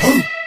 Two.